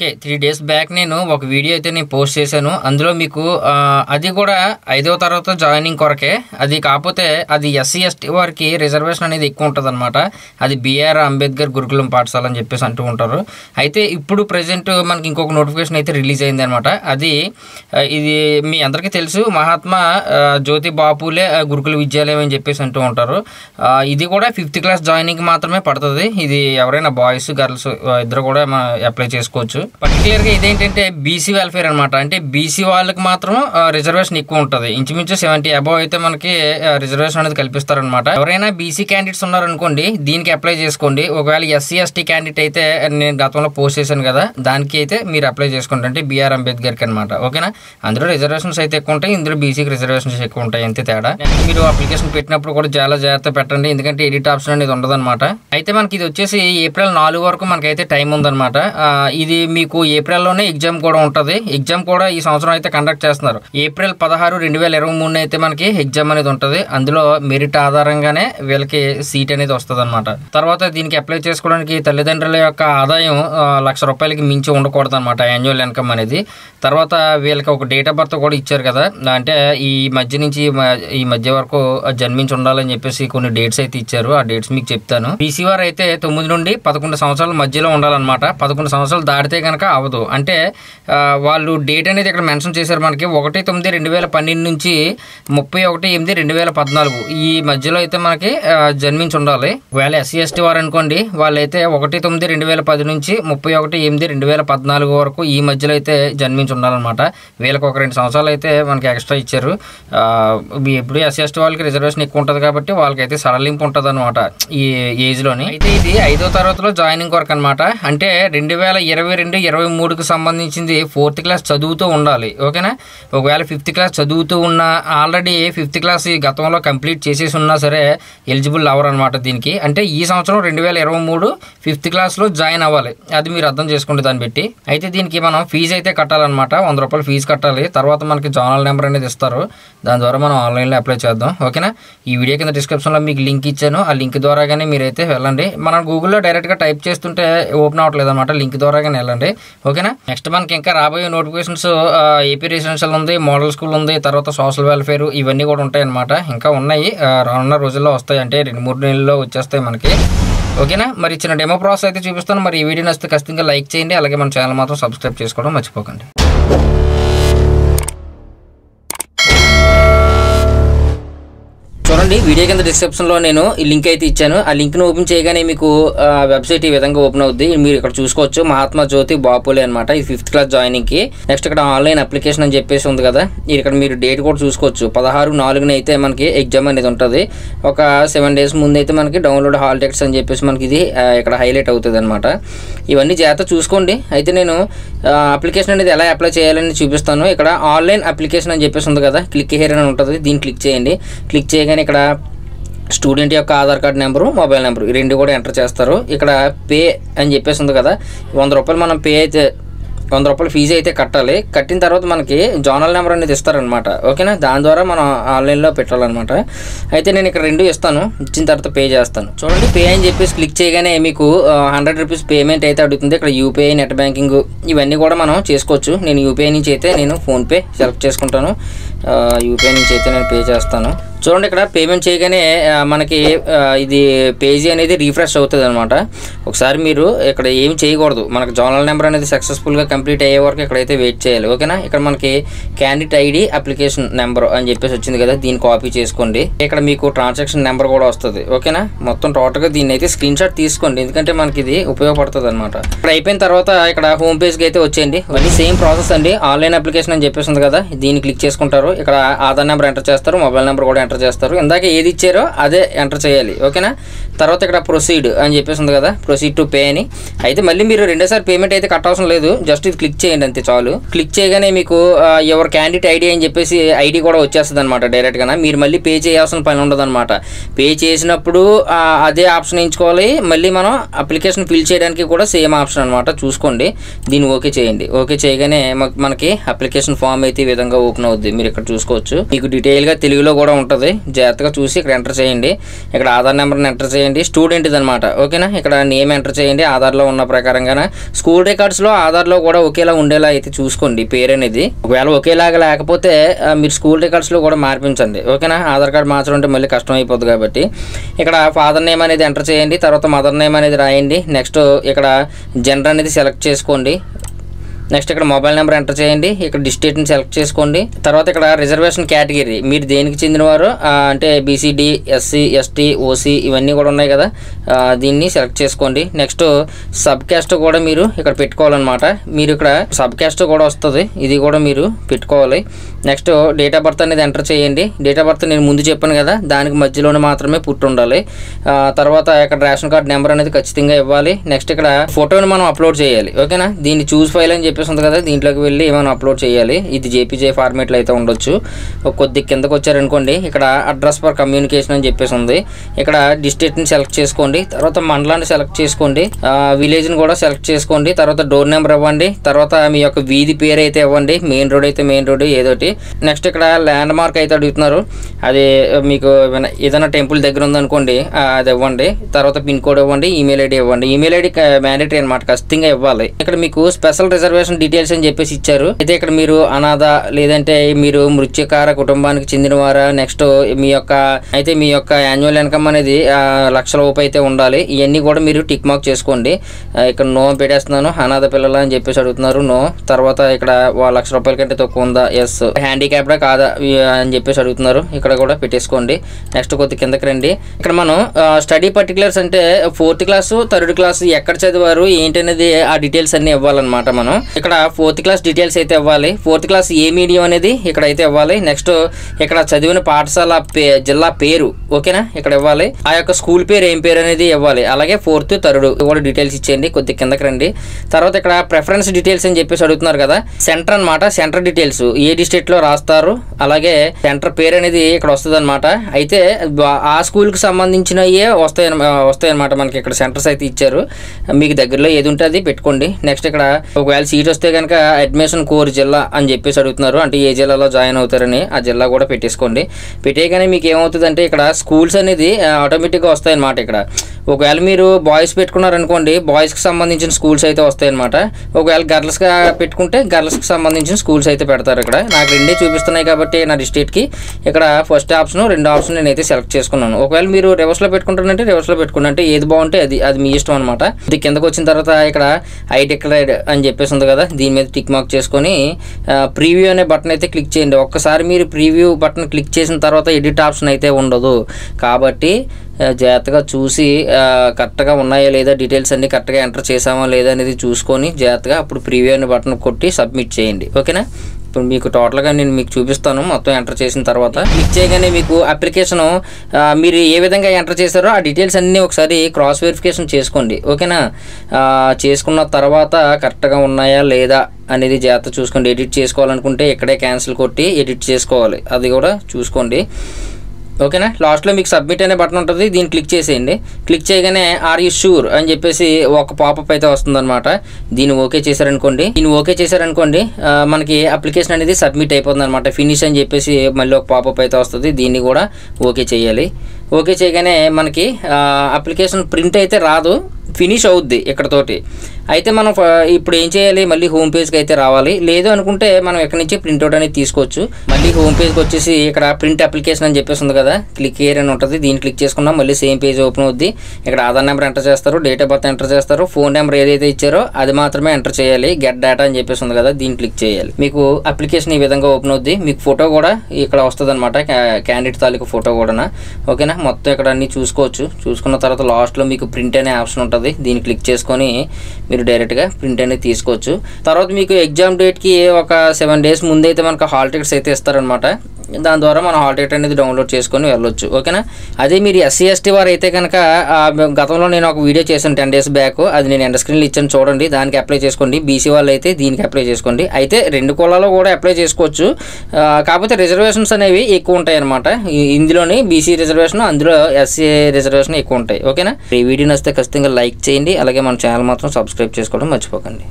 Okay three days back నేను ఒక video అయితే నేను పోస్ట్ చేశాను. అందులో మీకు అది కూడా ఐదవ తర్వాత జాయినింగ్ కొరకే. అది కాకపోతే అది ఎస్సీ ఎస్టీ వారికి రిజర్వేషన్ అనేది ఎక్కువ ఉంటుంది అది బీఆర్ అంబేద్కర్ గురుకులం పాఠశాల అని చెప్పేసి అంటూ ఉంటారు. అయితే ఇప్పుడు ప్రజెంట్ మనకి ఇంకొక నోటిఫికేషన్ అయితే రిలీజ్ అయింది అనమాట అది ఇది మీ అందరికీ తెలుసు మహాత్మా జ్యోతి బాపులే ఆ, గురుకుల విద్యాలయం అని చెప్పేసి అంటూ ఉంటారు. ఇది కూడా ఫిఫ్త్ క్లాస్ జాయినింగ్ మాత్రమే పడుతుంది. ఇది ఎవరైనా బాయ్స్ గర్ల్స్ ఇద్దరు కూడా అప్లై చేసుకోవచ్చు. పర్టికులర్గా ఇదేంటంటే బీసీ వెల్ఫేర్ అనమాట అంటే బీసీ వాళ్ళకి మాత్రం రిజర్వేషన్ ఎక్కువ ఉంటుంది. ఇంచుమించు సెవెంటీ అబవ్ అయితే మనకి రిజర్వేషన్ అనేది కల్పిస్తారనమాట ఎవరైనా బీసీ క్యాండిడేట్స్ ఉన్నారనుకోండి దీనికి అప్లై చేసుకోండి. ఒకవేళ ఎస్సీ ఎస్టీ క్యాండిడేట్ అయితే నేను గతంలో పోస్ట్ చేశాను కదా దానికి అయితే మీరు అప్లై చేసుకోండి. అంటే బీఆర్ అంబేద్కర్కి అనమాట ఓకేనా? అందులో రిజర్వేషన్స్ అయితే ఎక్కువ ఉంటాయి. ఇందులో బీసీకి రిజర్వేషన్స్ ఎక్కువ ఉంటాయి. అంతే తేడా. మీరు అప్లికేషన్ పెట్టినప్పుడు కూడా చాలా జాగ్రత్త పెట్టండి. ఎందుకంటే ఎడిట్ ఆప్షన్ అనేది ఉండదన్నమాట. అయితే మనకి ఇది వచ్చేసి ఏప్రిల్ నాలుగు వరకు మనకైతే టైం ఉందన్నమాట. ఇది ఇది మీకు ఏప్రిల్లోనే ఎగ్జామ్ కూడా ఉంటుంది. ఎగ్జామ్ కూడా ఈ సంవత్సరం అయితే కండక్ట్ చేస్తున్నారు. ఏప్రిల్ పదహారు రెండు వేల ఇరవై మూడు అయితే మనకి ఎగ్జామ్ అనేది ఉంటుంది. అందులో మెరిట్ ఆధారంగానే వీళ్ళకి సీట్ అనేది వస్తుంది అనమాట తర్వాత దీనికి అప్లై చేసుకోవడానికి తల్లిదండ్రుల యొక్క ఆదాయం లక్ష రూపాయలకి మించి ఉండకూడదు అనమాట యాన్యువల్ ఇన్కమ్ అనేది. తర్వాత వీళ్ళకి ఒక డేట్ ఆఫ్ బర్త్ కూడా ఇచ్చారు కదా. అంటే ఈ మధ్య నుంచి ఈ మధ్య వరకు జన్మించి ఉండాలని చెప్పేసి కొన్ని డేట్స్ అయితే ఇచ్చారు. ఆ డేట్స్ మీకు చెప్తాను. బీసీ వారు అయితే తొమ్మిది నుండి పదకొండు సంవత్సరాల మధ్యలో ఉండాలన్నమాట. పదకొండు సంవత్సరాలు దాటితే కనుక అవ్వదు అంటే వాళ్ళు డేట్ అనేది ఇక్కడ మెన్షన్ చేశారు మనకి ఒకటి తొమ్మిది రెండు వేల పన్నెండు నుంచి ముప్పై ఒకటి ఎనిమిది రెండు వేల పద్నాలుగు. ఈ మధ్యలో అయితే మనకి జన్మించి ఉండాలి. ఒకవేళ ఎస్సీ ఎస్టీ వారు అనుకోండి వాళ్ళైతే ఒకటి తొమ్మిది రెండు వేల పది నుంచి ముప్పై ఒకటి ఎనిమిది రెండు వేల పద్నాలుగు వరకు ఈ మధ్యలో అయితే జన్మించి ఉండాలన్నమాట. వీళ్ళకి ఒక రెండు సంవత్సరాలు అయితే మనకి ఎక్స్ట్రా ఇచ్చారు. ఎప్పుడు ఎస్సీ ఎస్టీ వాళ్ళకి రిజర్వేషన్ ఎక్కువ ఉంటుంది కాబట్టి వాళ్ళకైతే సడలింపు ఉంటుంది అనమాట ఈ ఏజ్లోని అయితే ఇది ఐదో తరగతిలో జాయినింగ్ వరకు అనమాట అంటే రెండు వేల ఇరవై రెండు ఇరవై మూడుకి సంబంధించింది ఫోర్త్ క్లాస్ చదువుతూ ఉండాలి ఓకేనా? ఒకవేళ ఫిఫ్త్ క్లాస్ చదువుతూ ఉన్నా ఆల్రెడీ ఫిఫ్త్ క్లాస్ ఈ గతంలో కంప్లీట్ చేసేసి ఉన్నా సరే ఎలిజిబుల్ అవ్వరనమాట దీనికి. అంటే ఈ సంవత్సరం రెండు వేల ఇరవై మూడు ఫిఫ్త్ క్లాస్లో జాయిన్ అవ్వాలి. అది మీరు అర్థం చేసుకుంటే దాన్ని బట్టి. అయితే దీనికి మనం ఫీజు అయితే కట్టాలన్నమాట. వంద రూపాయలు ఫీజు కట్టాలి. తర్వాత మనకి జానల్ నెంబర్ అనేది ఇస్తారు. దాని ద్వారా మనం ఆన్లైన్లో అప్లై చేద్దాం ఓకేనా? ఈ వీడియో కింద డిస్క్రిప్షన్లో మీకు లింక్ ఇచ్చాను. ఆ లింక్ ద్వారా కానీ మీరైతే వెళ్ళండి. మనం గూగుల్లో డైరెక్ట్గా టైప్ చేస్తుంటే ఓపెన్ అవ్వట్లేదు అనమాట లింక్ ద్వారా కానీ వెళ్ళండి. ఓకేనా? నెక్స్ట్ మనకి ఇంకా రాబోయే నోటిఫికేషన్స్ ఏపీ రెసిడెన్షియల్ ఉంది మోడల్ స్కూల్ ఉంది తర్వాత సోషల్ వెల్ఫేర్ ఇవన్నీ కూడా ఉంటాయి అనమాట ఇంకా ఉన్నాయి. రానున్న రోజుల్లో వస్తాయి. అంటే రెండు మూడు నెలల్లో వచ్చేస్తాయి మనకి. ఓకేనా? మరి ఇచ్చిన డెమో ప్రాసెస్ అయితే చూపిస్తాను. మరి ఈ వీడియో నచ్చితే ఖచ్చితంగా లైక్ చేయండి. అలాగే మన ఛానల్ మాత్రం సబ్స్క్రైబ్ చేసుకోవడం మర్చిపోకండి. చూడండి వీడియో కింద డిస్క్రిప్షన్లో నేను ఈ లింక్ అయితే ఇచ్చాను. ఆ లింక్ను ఓపెన్ చేయగానే మీకు వెబ్సైట్ ఈ విధంగా ఓపెన్ అవుద్ది. మీరు ఇక్కడ చూసుకోవచ్చు మహాత్మా జ్యోతి బాపులే అనమాట ఈ ఫిఫ్త్ క్లాస్ జాయినింగ్కి నెక్స్ట్ ఇక్కడ ఆన్లైన్ అప్లికేషన్ అని చెప్పేసి ఉంది కదా. ఇక్కడ మీరు డేట్ కూడా చూసుకోవచ్చు. పదహారు నాలుగున అయితే మనకి ఎగ్జామ్ అనేది ఉంటుంది. ఒక సెవెన్ డేస్ ముందు అయితే మనకి డౌన్లోడ్ హాల్ టెక్స్ట్ అని చెప్పేసి మనకి ఇది ఇక్కడ హైలైట్ అవుతుంది అనమాట ఇవన్నీ జాగ్రత్త చూసుకోండి. అయితే నేను అప్లికేషన్ అనేది ఎలా అప్లై చేయాలని చూపిస్తాను. ఇక్కడ ఆన్లైన్ అప్లికేషన్ అని చెప్పేసి ఉంది కదా. క్లిక్ హియర్ అని ఉంటుంది. దీన్ని క్లిక్ చేయండి. క్లిక్ చేయగానే ఇక్కడ స్టూడెంట్ యొక్క Aadhaar card number mobile number ఈ రెండు కూడా ఎంటర్ చేస్తారు. ఇక్కడ పే అని చెప్పేసి ఉంది కదా వంద రూపాయలు మనం పే అయితే వంద రూపాయలు ఫీజు అయితే కట్టాలి. కట్టిన తర్వాత మనకి జోనల్ నెంబర్ అనేది ఇస్తారనమాట ఓకేనా? దాని ద్వారా మనం ఆన్లైన్లో పెట్టాలన్నమాట. అయితే నేను ఇక్కడ రెండు ఇస్తాను ఇచ్చిన తర్వాత పే చేస్తాను. చూడండి పే అని చెప్పేసి క్లిక్ చేయగానే మీకు హండ్రెడ్ రూపీస్ పేమెంట్ అయితే అడుగుతుంది. ఇక్కడ యూపీఐ నెట్ బ్యాంకింగ్ ఇవన్నీ కూడా మనం చేసుకోవచ్చు. నేను యూపీఐ నుంచి అయితే నేను ఫోన్పే సెలెక్ట్ చేసుకుంటాను. యూపీఐ నుంచి అయితే నేను పే చేస్తాను. చూడండి ఇక్కడ పేమెంట్ చేయగానే మనకి ఇది పేజీ అనేది రీఫ్రెష్ అవుతుంది అనమాట ఒకసారి మీరు ఇక్కడ ఏం చేయకూడదు. మనకి జోనల్ నెంబర్ అనేది సక్సెస్ఫుల్గా కంప్లీట్ అయ్యే వరకు ఇక్కడైతే వెయిట్ చేయాలి. ఓకేనా? ఇక్కడ మనకి క్యాండిడేట్ ఐడి అప్లికేషన్ నెంబర్ అని చెప్పేసి వచ్చింది కదా దీన్ని కాపీ చేసుకోండి. ఇక్కడ మీకు ట్రాన్సాక్షన్ నెంబర్ కూడా వస్తుంది. ఓకేనా? మొత్తం టోటల్గా దీన్ని అయితే స్క్రీన్ షాట్ తీసుకోండి. ఎందుకంటే మనకి ఇది ఉపయోగపడుతుంది అనమాట ఇక్కడ అయిపోయిన తర్వాత ఇక్కడ హోమ్ పేజ్కి అయితే వచ్చేయండి. మళ్ళీ సేమ్ ప్రాసెస్ అండి. ఆన్లైన్ అప్లికేషన్ అని చెప్పేసి ఉంది కదా దీన్ని క్లిక్ చేసుకుంటారు. ఇక్కడ ఆధార్ నెంబర్ ఎంటర్ చేస్తారు. మొబైల్ నెంబర్ కూడా ఎంటర్ చేస్తారు. ఇందాక ఏది ఇచ్చారో అదే ఎంటర్ చేయాలి. ఓకేనా? తర్వాత ఇక్కడ ప్రొసీడ్ అని చెప్పేసి ఉంది కదా ప్రొసీడ్ టు పే అని. అయితే మళ్ళీ మీరు రెండోసారి పేమెంట్ అయితే కట్టవసరం లేదు. జస్ట్ ఇది క్లిక్ చేయండి అంతే చాలు. క్లిక్ చేయగానే మీకు ఎవరి క్యాండిడేట్ ఐడి అని చెప్పేసి ఐడి కూడా వచ్చేస్తుంది అనమాట డైరెక్ట్గా మీరు మళ్ళీ పే చేయాల్సిన పని ఉండదు అనమాట పే చేసినప్పుడు అదే ఆప్షన్ ఎంచుకోవాలి. మళ్ళీ మనం అప్లికేషన్ ఫిల్ చేయడానికి కూడా సేమ్ ఆప్షన్ అనమాట చూసుకోండి. దీన్ని ఓకే చేయండి. ఓకే చేయగానే మనకి అప్లికేషన్ ఫామ్ అయితే ఈ విధంగా ఓపెన్ అవుద్ది. మీరు ఇక్కడ చూసుకోవచ్చు. మీకు డీటెయిల్గా తెలుగులో కూడా ఉంటుంది. ఉంటుంది. జాగ్రత్తగా చూసి ఇక్కడ ఎంటర్ చేయండి. ఇక్కడ ఆధార్ నెంబర్ని ఎంటర్ చేయండి. స్టూడెంట్ అనమాట ఓకేనా? ఇక్కడ నేమ్ ఎంటర్ చేయండి. ఆధార్లో ఉన్న ప్రకారంగా స్కూల్ రికార్డ్స్లో ఆధార్లో కూడా ఒకేలా ఉండేలా అయితే చూసుకోండి పేరు అనేది ఒకవేళ ఒకేలాగా లేకపోతే మీరు స్కూల్ రికార్డ్స్లో కూడా మార్పించండి. ఓకేనా? ఆధార్ కార్డ్ మార్చడం అంటే మళ్ళీ కష్టం అయిపోద్ది కాబట్టి. ఇక్కడ ఫాదర్ నేమ్ అనేది ఎంటర్ చేయండి. తర్వాత మదర్ నేమ్ అనేది రాయండి. నెక్స్ట్ ఇక్కడ జెండర్ అనేది సెలెక్ట్ చేసుకోండి. నెక్స్ట్ ఇక్కడ మొబైల్ నెంబర్ ఎంటర్ చేయండి. ఇక్కడ డిస్ట్రిక్ట్ని సెలెక్ట్ చేసుకోండి. తర్వాత ఇక్కడ రిజర్వేషన్ కేటగిరీ. మీరు దేనికి చెందినవారు? అంటే బీసీడీ ఎస్సీ ఎస్టీ ఓసీ ఇవన్నీ కూడా ఉన్నాయి కదా. దీన్ని సెలెక్ట్ చేసుకోండి. నెక్స్ట్ సబ్ క్యాస్ట్ కూడా మీరు ఇక్కడ పెట్టుకోవాలన్నమాట. మీరు ఇక్కడ సబ్ క్యాస్ట్ కూడా వస్తుంది. ఇది కూడా మీరు పెట్టుకోవాలి. నెక్స్ట్ డేట్ ఆఫ్ బర్త్ అనేది ఎంటర్ చేయండి. డేట్ ఆఫ్ బర్త్ నేను ముందు చెప్పాను కదా. దానికి మధ్యలోనే మాత్రమే పుట్టి ఉండాలి. తర్వాత ఇక్కడ రేషన్ కార్డ్ నెంబర్ అనేది ఖచ్చితంగా ఇవ్వాలి. నెక్స్ట్ ఇక్కడ ఫోటోని మనం అప్లోడ్ చేయాలి. ఓకేనా? దీన్ని చూస్ ఫైల్ అని చెప్పి చెప్పేసి ఉంది కదా దీంట్లోకి వెళ్ళి ఏమైనా అప్లోడ్ చేయాలి. ఇది జేపీజే ఫార్మేట్లో అయితే ఉండొచ్చు. కొద్ది కిందకు వచ్చారనుకోండి ఇక్కడ అడ్రస్ ఫర్ కమ్యూనికేషన్ అని చెప్పేసి ఉంది. ఇక్కడ డిస్ట్రిక్ట్ని సెలెక్ట్ చేసుకోండి తర్వాత మండలాన్ని సెలెక్ట్ చేసుకోండి విలేజ్ని కూడా సెలెక్ట్ చేసుకోండి తర్వాత డోర్ నెంబర్ ఇవ్వండి తర్వాత మీ యొక్క వీధి పేరు అయితే ఇవ్వండి మెయిన్ రోడ్ అయితే మెయిన్ రోడ్ ఏదోటి. నెక్స్ట్ ఇక్కడ ల్యాండ్ మార్క్ అయితే అడుగుతున్నారు. అది మీకు ఏమైనా- ఏదైనా టెంపుల్ దగ్గర ఉందనుకోండి అది ఇవ్వండి. తర్వాత పిన్ కోడ్ ఇవ్వండి ఈమెయిల్ ఐడి ఇవ్వండి. ఈమెయిల్ ఐడి మ్యాండేటరీ అనమాట ఖచ్చితంగా ఇవ్వాలి. ఇక్కడ మీకు స్పెషల్ రిజర్వేషన్ డీటెయిల్స్ అని చెప్పేసి ఇచ్చారు. అయితే ఇక్కడ మీరు అనాథ లేదంటే మీరు మృత్యకార కుటుంబానికి చెందినవారా? నెక్స్ట్ మీ యొక్క అయితే మీ యొక్క యాన్యువల్ ఇన్కమ్ అనేది లక్షల లక్ష అయితే ఉండాలి. ఇవన్నీ కూడా మీరు టిక్ మార్క్ చేసుకోండి. ఇక్కడ నో పెట్టేస్తున్నాను. అనాథ పిల్లల అని చెప్పేసి అడుగుతున్నారు. నో తర్వాత ఇక్కడ లక్ష రూపాయల కంటే తక్కువ ఉందా? ఎస్ హ్యాండిక్యాప్డా కాదా? అని చెప్పేసి అడుగుతున్నారు. ఇక్కడ కూడా పెట్టేసుకోండి. నెక్స్ట్ కొద్ది కిందకి రండి. ఇక్కడ మనం స్టడీ పర్టికులర్స్ అంటే ఫోర్త్ క్లాస్ థర్డ్ క్లాస్ ఎక్కడ చదివారు? ఏంటనేది ఆ డీటెయిల్స్ అన్ని ఇవ్వాలన్నమాట మనం. ఇక్కడ ఫోర్త్ క్లాస్ డీటెయిల్స్ అయితే ఇవ్వాలి. ఫోర్త్ క్లాస్ ఏ మీడియం అనేది ఇక్కడ అయితే ఇవ్వాలి. నెక్స్ట్ ఇక్కడ చదివిన పాఠశాల పే జిల్లా పేరు ఓకేనా ఇక్కడ ఇవ్వాలి. ఆ యొక్క స్కూల్ పేరు ఏం పేరు అనేది ఇవ్వాలి. అలాగే ఫోర్త్ థర్డ్ కూడా డీటెయిల్స్ ఇచ్చేయండి కొద్ది కిందకి రండి. తర్వాత ఇక్కడ ప్రిఫరెన్స్ డీటెయిల్స్ అని చెప్పేసి అడుగుతున్నారు కదా. సెంటర్ అన్నమాట సెంటర్ డీటెయిల్స్ ఏ డిస్ట్రిక్ట్లో రాస్తారు అలాగే సెంటర్ పేరు అనేది ఇక్కడ వస్తుంది అనమాట అయితే ఆ స్కూల్కి సంబంధించినవే వస్తాయి వస్తాయి అనమాట మనకి ఇక్కడ సెంటర్స్ అయితే ఇచ్చారు. మీకు దగ్గరలో ఏది ఉంటే అది పెట్టుకోండి. నెక్స్ట్ ఇక్కడ ఒకవేళ సీట్ వస్తే కనుక అడ్మిషన్ కోర్ జిల్లా అని చెప్పేసి అడుగుతున్నారు. అంటే ఏ జిల్లాలో జాయిన్ అవుతారని ఆ జిల్లా కూడా పెట్టేసుకోండి. పెట్టేయగానే మీకు ఏమవుతుందంటే ఇక్కడ స్కూల్స్ అనేది ఆటోమేటిక్గా వస్తాయన్నమాట ఇక్కడ. ఒకవేళ మీరు బాయ్స్ పెట్టుకున్నారనుకోండి బాయ్స్కి సంబంధించిన స్కూల్స్ అయితే వస్తాయన్నమాట. ఒకవేళ గర్ల్స్గా పెట్టుకుంటే గర్ల్స్కి సంబంధించిన స్కూల్స్ అయితే పెడతారు ఇక్కడ. నాకు రెండే చూపిస్తున్నాయి కాబట్టి నా డిస్ట్రిక్ట్కి ఇక్కడ ఫస్ట్ ఆప్షన్ రెండు ఆప్షన్ నేనైతే సెలెక్ట్ చేసుకున్నాను. ఒకవేళ మీరు రివర్స్లో పెట్టుకుంటారంటే రివర్స్లో పెట్టుకుని ఏది బాగుంటే అది అది మీ ఇష్టం అనమాట ఇది కిందకు వచ్చిన తర్వాత ఇక్కడ ఐ డిక్లైడ్ అని చెప్పేసి ఉంది కదా దీని మీద టిక్ మార్క్ చేసుకొని ప్రీవ్యూ అనే బటన్ అయితే క్లిక్ చేయండి. ఒక్కసారి మీరు ప్రీవ్యూ బటన్ క్లిక్ చేసిన తర్వాత ఎడిట్ ఆప్షన్ అయితే ఉండదు. కాబట్టి జాగ్రత్తగా చూసి కరెక్ట్గా ఉన్నాయా లేదా డీటెయిల్స్ అన్నీ కరెక్ట్గా ఎంటర్ చేసామా లేదా అనేది చూసుకొని జాగ్రత్తగా అప్పుడు ప్రీవ్యూ అనే బటన్ కొట్టి సబ్మిట్ చేయండి. ఓకేనా ఇప్పుడు మీకు టోటల్గా నేను మీకు చూపిస్తాను. మొత్తం ఎంటర్ చేసిన తర్వాత క్లిక్ చేయగానే మీకు అప్లికేషన్ మీరు ఏ విధంగా ఎంటర్ చేశారో ఆ డీటెయిల్స్ అన్నీ ఒకసారి క్రాస్ వెరిఫికేషన్ చేసుకోండి. ఓకేనా? చేసుకున్న తర్వాత కరెక్ట్గా ఉన్నాయా లేదా అనేది జాగ్రత్త చూసుకోండి. ఎడిట్ చేసుకోవాలనుకుంటే ఇక్కడే క్యాన్సిల్ కొట్టి ఎడిట్ చేసుకోవాలి. అది కూడా చూసుకోండి. ఓకేనా? లాస్ట్లో మీకు సబ్మిట్ అనే బటన్ ఉంటుంది దీన్ని క్లిక్ చేసేయండి. క్లిక్ చేయగానే ఆర్ యూ షూర్ అని చెప్పేసి ఒక పాపప్ అయితే వస్తుందన్నమాట. దీన్ని ఓకే చేశారనుకోండి. దీన్ని ఓకే చేశారనుకోండి మనకి అప్లికేషన్ అనేది సబ్మిట్ అయిపోతుంది అనమాట ఫినిష్ అని చెప్పేసి మళ్ళీ ఒక పాపప్ అయితే వస్తుంది. దీన్ని కూడా ఓకే చేయాలి. ఓకే చేయగానే మనకి అప్లికేషన్ ప్రింట్ అయితే రాదు. ఫినిష్ అవుద్ది ఇక్కడతోటి. అయితే మనం ఇప్పుడు ఏం చేయాలి? మళ్ళీ హోమ్ పేజ్కి అయితే రావాలి. లేదు అనుకుంటే మనం ఎక్కడి నుంచి ప్రింట్అవుట్ అనేది తీసుకోవచ్చు. మళ్ళీ హోమ్ పేజ్కి వచ్చేసి ఇక్కడ ప్రింట్ అప్లికేషన్ అని చెప్పేసి ఉంది కదా. క్లిక్ హియర్ అని ఉంటుంది. దీన్ని క్లిక్ చేసుకున్నాం. మళ్ళీ సేమ్ పేజ్ ఓపెన్ అవుద్ది. ఇక్కడ ఆధార్ నెంబర్ ఎంటర్ చేస్తారు. డేట్ ఆఫ్ బర్త్ ఎంటర్ చేస్తారు. ఫోన్ నెంబర్ ఏదైతే ఇచ్చారో అది మాత్రమే ఎంటర్ చేయాలి. గెట్ డేటా అని చెప్పేసి ఉంది కదా. దీన్ని క్లిక్ చేయాలి. మీకు అప్లికేషన్ ఈ విధంగా ఓపెన్ అవుద్ది. మీకు ఫోటో కూడా ఇక్కడ వస్తుంది అనమాట క్యాండిడేట్ తాలూకు ఫోటో కూడా ఓకేనా? మొత్తం ఇక్కడ అన్ని చూసుకోవచ్చు. చూసుకున్న తర్వాత లాస్ట్లో మీకు ప్రింట్ అనే ఆప్షన్ ఉంటుంది. దీన్ని క్లిక్ చేసుకొని మీరు డైరెక్ట్గా ప్రింట్ అనేది తీసుకోవచ్చు. తర్వాత మీకు ఎగ్జామ్ డేట్కి ఒక సెవెన్ డేస్ ముందైతే మనకు హాల్ టికెట్స్ అయితే ఇస్తారనమాట దాని ద్వారా మనం హాల్ టికెట్ అనేది డౌన్లోడ్ చేసుకొని వెళ్ళొచ్చు ఓకేనా? అదే మీరు ఎస్సీ ఎస్టీ వారు అయితే కనుక గతంలో నేను ఒక వీడియో చేశాను టెన్ డేస్ బ్యాక్ అది నేను ఎండ స్క్రీన్లు ఇచ్చాను చూడండి దానికి అప్లై చేసుకోండి. బీసీ వాళ్ళు అయితే దీనికి అప్లై చేసుకోండి. అయితే రెండు కులాల్లో కూడా అప్లై చేసుకోవచ్చు. కాకపోతే రిజర్వేషన్స్ అనేవి ఎక్కువ ఉంటాయి అనమాట ఇందులోని బీసీ రిజర్వేషన్ అందులో ఎస్సీ రిజర్వేషన్ ఎక్కువ ఉంటాయి ఓకేనా? ఈ వీడియో నచ్చితే ఖచ్చితంగా లైక్ చేయండి అలాగే మన ఛానల్ మాత్రం సబ్స్క్రైబ్ చేసుకోవడం మర్చిపోకండి.